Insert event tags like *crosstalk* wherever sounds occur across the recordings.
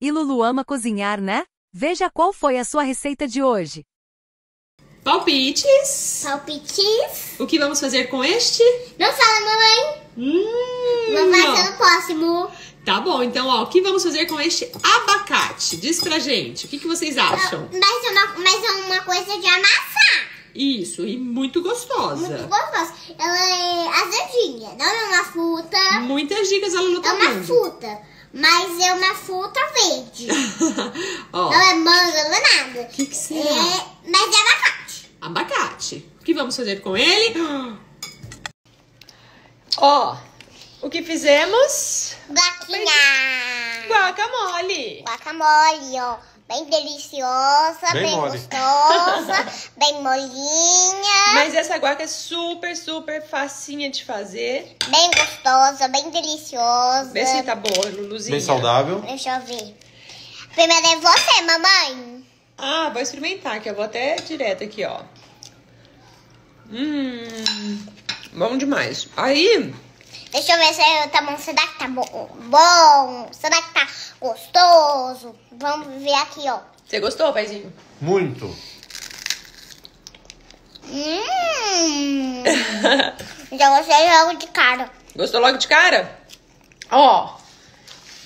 E Lulu ama cozinhar, né? Veja qual foi a sua receita de hoje. Palpites. Palpites. O que vamos fazer com este? Não fala, mamãe. Hum, Mamãe, ser no próximo. Tá bom, então, ó, o que vamos fazer com este abacate? Diz pra gente, o que, que vocês acham? Mas é, uma, mas é uma coisa de amassar. Isso, e muito gostosa. Muito gostosa. Ela é Não é uma fruta. Muitas dicas a Lulu É tá uma dando. fruta. Mas é uma fruta verde. *laughs* ó, Não é manga, não é nada. que que será? É, mas é abacate. abacate. O que vamos fazer com ele? *gasps* Ó, o que fizemos? Guaquinha. Guacamole. Guacamole, ó. Bem deliciosa, Bem bem, gostosa, *laughs* bem molinha. Mas essa guaca é super, super facinha de fazer. Bem gostosa, bem deliciosa. Vê se tá boa, Luluzinha. Bem saudável. Deixa eu ver. Primeiro é você, mamãe. Ah, vou experimentar, que eu vou até direto aqui, ó. Hum, bom demais. Aí, Deixa eu ver se tá bom. Será que tá bom? bom? Será que tá gostoso? Vamos ver aqui, ó. você gostou, paizinho? Muito. Hum. *laughs* Já gostei logo de cara. Gostou logo de cara? Ó,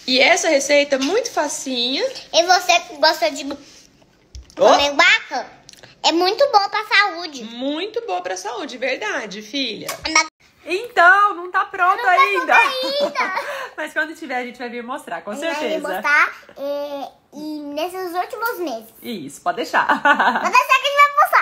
e essa receita é muito facinha. E você que gosta de comer guaca? É muito bom pra saúde. muito boa pra saúde, verdade, filha. Então, não tá pronto Não tá ainda. *laughs* Mas quando tiver, a gente vai vir mostrar, com Ele vai certeza. mostrar é, e nesses últimos meses. Isso, pode deixar. *laughs* Mas é que a gente vai mostrar.